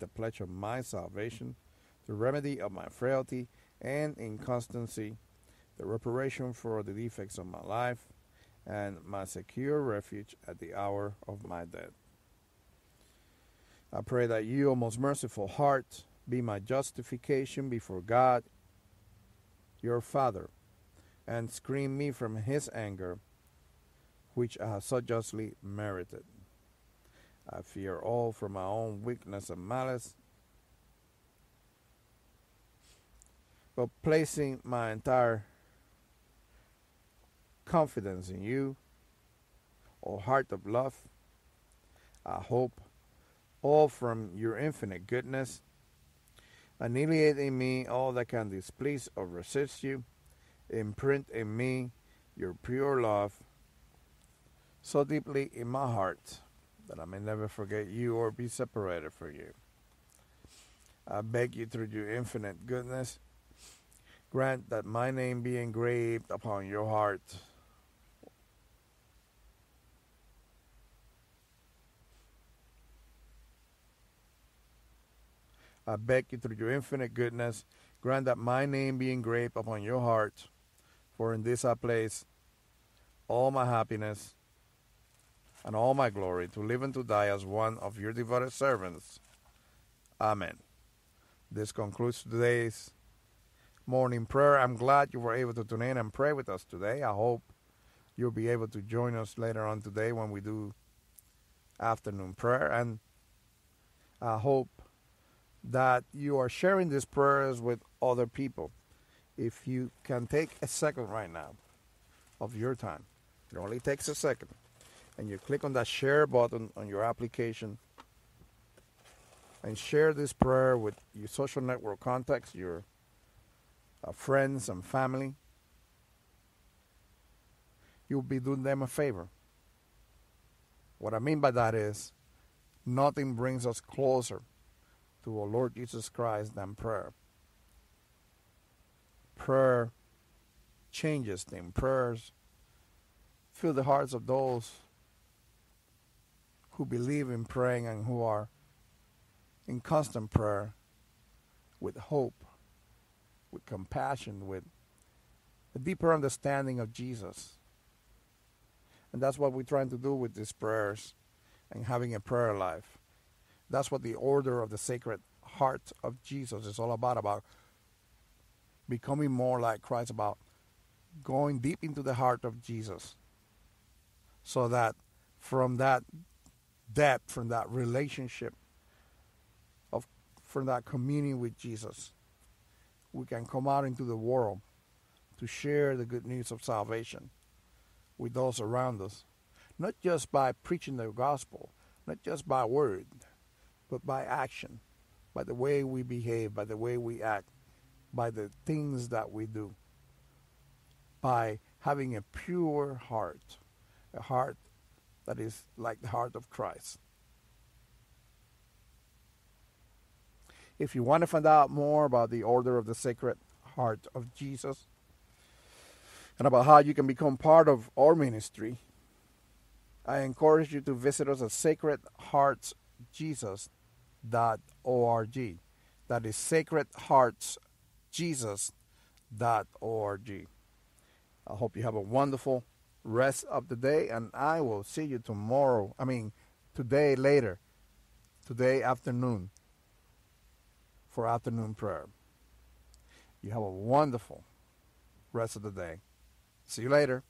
the pledge of my salvation, the remedy of my frailty and inconstancy, the reparation for the defects of my life, and my secure refuge at the hour of my death. I pray that you, O most merciful heart, be my justification before God, your Father, and screen me from his anger, which I have so justly merited. I fear all from my own weakness and malice, but placing my entire confidence in you, O heart of love, I hope all from your infinite goodness. Annihilate in me all that can displease or resist you. Imprint in me your pure love so deeply in my heart that I may never forget you or be separated from you. I beg you through your infinite goodness, grant that my name be engraved upon your heart. I beg you through your infinite goodness, grant that my name be engraved upon your heart. For in this I place all my happiness and all my glory to live and to die as one of your devoted servants. Amen. This concludes today's morning prayer. I'm glad you were able to tune in and pray with us today. I hope you'll be able to join us later on today when we do afternoon prayer. And I hope that you are sharing these prayers with other people. If you can take a second right now of your time, it only takes a second, and you click on that share button on your application and share this prayer with your social network contacts, your uh, friends and family, you'll be doing them a favor. What I mean by that is nothing brings us closer to our Lord Jesus Christ than prayer. Prayer changes things. Prayers fill the hearts of those who believe in praying and who are in constant prayer with hope, with compassion, with a deeper understanding of Jesus. And that's what we're trying to do with these prayers and having a prayer life. That's what the order of the Sacred Heart of Jesus is all about about becoming more like Christ, about going deep into the heart of Jesus. So that from that depth, from that relationship, of from that communion with Jesus, we can come out into the world to share the good news of salvation with those around us. Not just by preaching the gospel, not just by word, but by action, by the way we behave, by the way we act, by the things that we do, by having a pure heart, a heart that is like the heart of Christ. If you want to find out more about the Order of the Sacred Heart of Jesus and about how you can become part of our ministry, I encourage you to visit us at Sacred Hearts Jesus sacredheartsjesus.org. That is sacredheartsjesus.org. I hope you have a wonderful rest of the day, and I will see you tomorrow. I mean, today later, today afternoon, for afternoon prayer. You have a wonderful rest of the day. See you later.